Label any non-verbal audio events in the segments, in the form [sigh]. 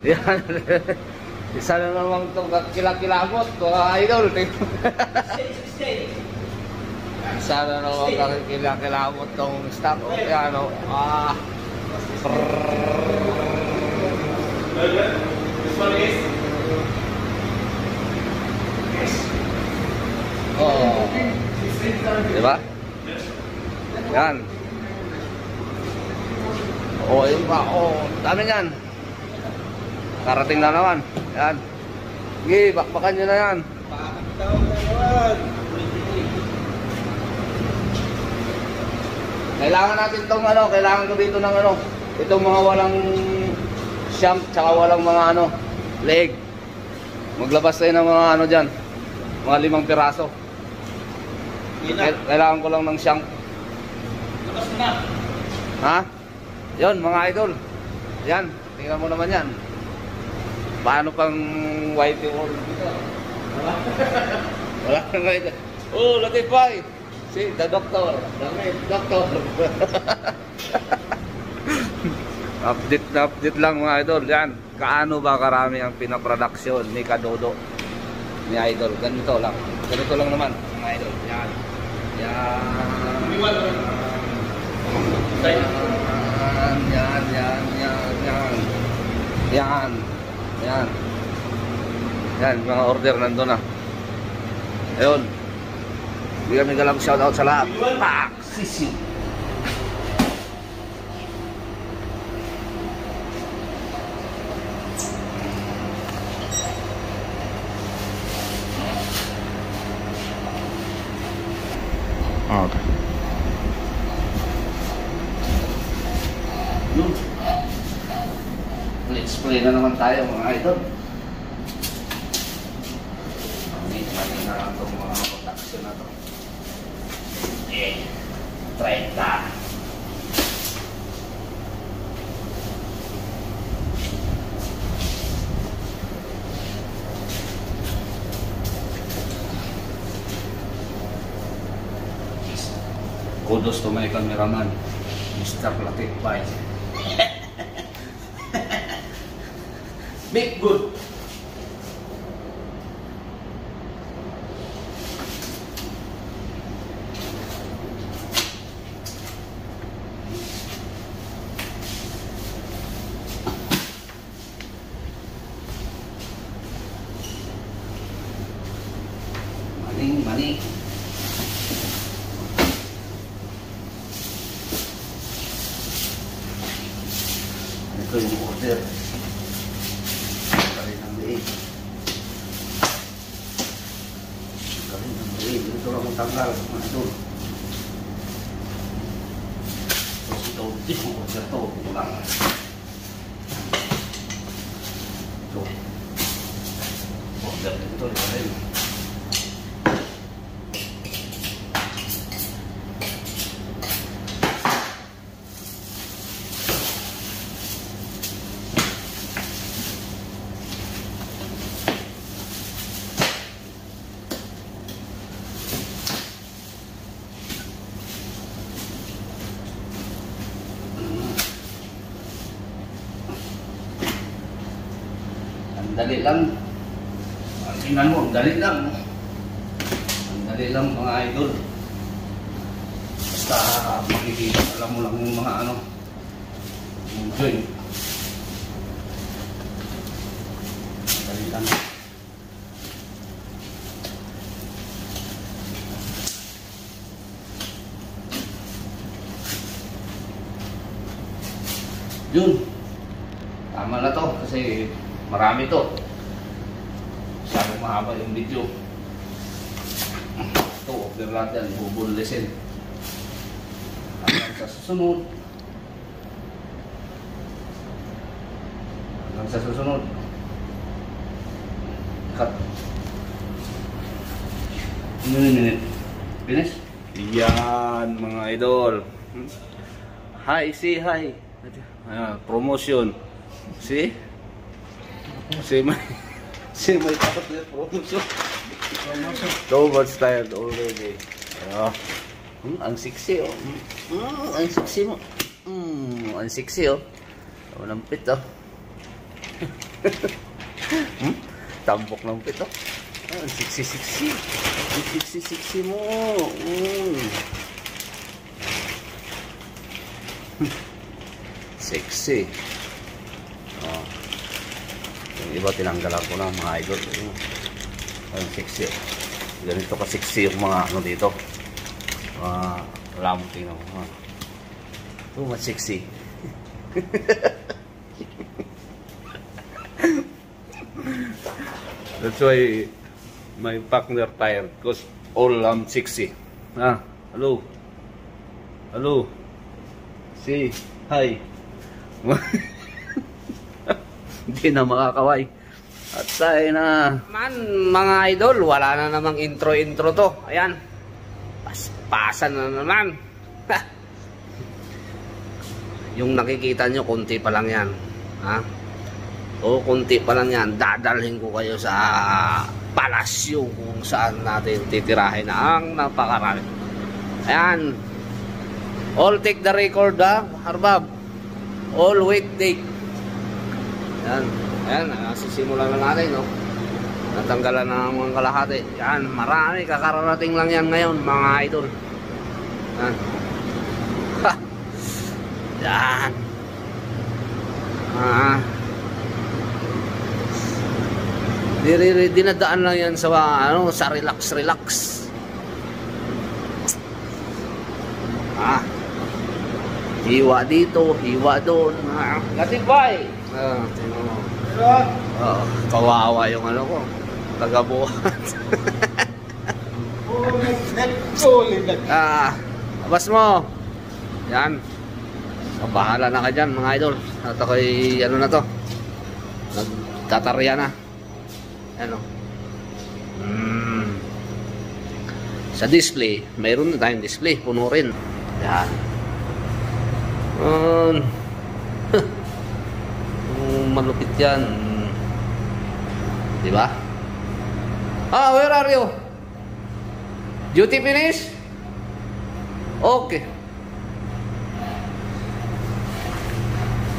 Yan. [laughs] Isa na naman itong kilakilabot, mga idol. Isa na naman kilakilabot itong stock. O, yan o. Ah. This one is Oh. Diba? Yan. Oh, yun pa. Oh, dami yan. Karating na naman. Yan. Sige, bakbakan nyo na yan. Kailangan natin tong ano, kailangan ko dito ng ano, itong mga walang shank, tsaka walang mga ano, leg. Maglabas tayo ng mga ano dyan, mga limang piraso. Kail- Kailangan ko lang ng shank. Labas na. Ha? Yon mga idol. Yan, tingnan mo naman yan. Paano pang wall dito? Wala. Wala nang whitey. Oh, Latify. Si, the doctor. Dami, doctor. [laughs] update na update lang mga idol. Yan, kaano ba karami ang pinaproduction ni Kadodo ni idol? Ganito lang. Ganito lang naman mga idol. Yan. Yan. Iwan. Yan, yan, yan, yan, yan. Yan. Yan. Yan, mga order nandun na. Ayun. Bigyan mi galang shoutout sa lahat. Pak! Sisi. Okay. Yun. Play na naman tayo mga idol. Mali, mali na lang itong mga production na to. Eh, 30. Kudos to my cameraman, Mr. Latif Bay. big good money money Thank you. Ito lang ang tanggal. Mga ito. Tapos ito, di ko order to. Ito lang. Ito. Order ito. Ito rin. Dali lang. Ang tingnan mo, ang dali lang. Ang dali lang mga idol. Basta makikita, alam mo lang yung mga ano, yung joint. Ang dali lang. Yun. Tama na to kasi marami to. Masyadong mahaba yung video. Ito, order yan. Bubunlesin. Hanggang sa susunod. Hanggang sa susunod. Cut. Ano yun yun? Finish? Yan, mga idol. Hi, say hi. Ayan, promotion. See? See my see my partner promotion. So much tired already. Ah. Hmm, ang sexy oh. Hmm, ang sexy mo. Hmm, ang sexy oh. Walang pit oh. [laughs] hmm? Tambok ng pito. Ah, siksi siksi. Siksi siksi mo. Mm. [laughs] Sexy. Iba tinanggalan ko na mga idol. Ang sexy. Ganito ka sexy yung mga ano dito. Mga lamong tingnan mo. Ah. Too much sexy. [laughs] That's why my partner tired because all I'm sexy. Ah, hello. Hello. Si, hi. [laughs] Hindi na makakaway. At tayo na. Man, mga idol, wala na namang intro-intro to. Ayan. Paspasan na naman. Yung nakikita nyo, kunti pa lang yan. Ha? O kunti pa lang yan, dadalhin ko kayo sa palasyo kung saan natin titirahin ang napakarami. Ayan. All take the record ha, Harbab. All wait take. Ayan. Ayan, sisimulan na natin, no? Natanggalan na ang mga kalahati. Yan, marami. Kakararating lang yan ngayon, mga idol. Yan. Ha! [laughs] Yan. Ah. Di, di, di- dinadaan lang yan sa ano, sa relax relax. Ah. Hiwa dito, hiwa doon. Ah, gatibay. Ah, tingnan mo. Oo, kawawa yung ano ko. Tagabuhat. [laughs] ah, abas mo. Yan. So, bahala na ka dyan, mga idol. At ako'y, ano na to. Nagtatarya na. Ano. Mm. Sa display, mayroon na tayong display. Puno rin. Yan. Um, malupit yan. Di ba? Ah, where are you? Duty finish? Okay.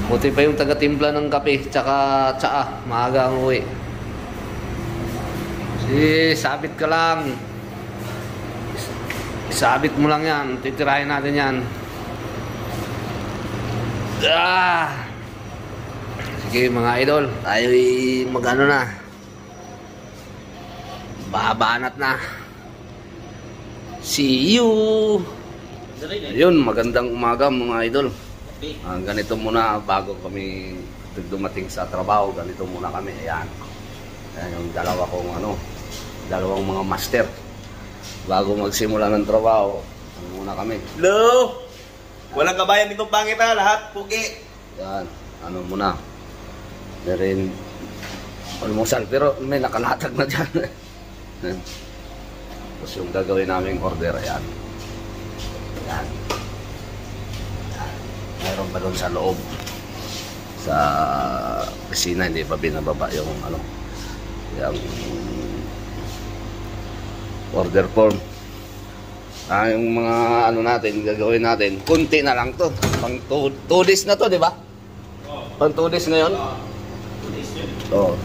Buti pa yung taga-timpla ng kape, tsaka tsaa, maaga ang uwi. Si, sabit ka lang. Sabit mo lang yan, titirahin natin yan. Ah! Sige mga idol, tayo'y magano na. Babanat na. See you! Ayun, magandang umaga mga idol. Ah, ganito muna bago kami dumating sa trabaho, ganito muna kami. Ayan. Ayan yung dalawa kong ano, dalawang mga master. Bago magsimula ng trabaho, ano muna kami. Hello! Walang kabayan ditong pangit ha, lahat pugi. Yan, ano muna. Meron almusal, pero may nakalatag na dyan. Yan. [laughs] Tapos yung gagawin naming order, ayan. Yan. Yan. Mayroon pa doon sa loob. Sa kusina, hindi pa binababa yung ano, yung order form. Ah, yung mga ano natin, gagawin natin, kunti na lang to. Pang 2 days na to, di ba? Pang 2 days ngayon? Oo.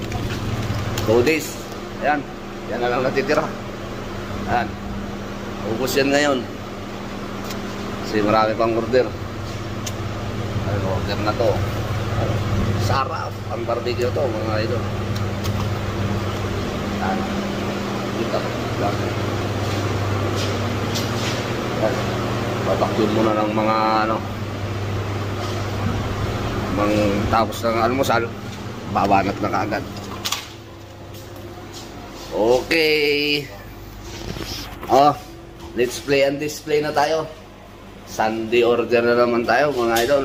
2 days. Ayan. Yan na lang natitira. Ayan. Ubus yan ngayon. Kasi marami pang order. Ay, order na to. Sarap. Ang barbecue to, mga idol. Ayan. Dito. Lang. Yan. Babakyun muna ng mga ano. Mang tapos ng almusal, babanat na kaagad. Okay. Oh, let's play and display na tayo. Sunday order na naman tayo mga idol.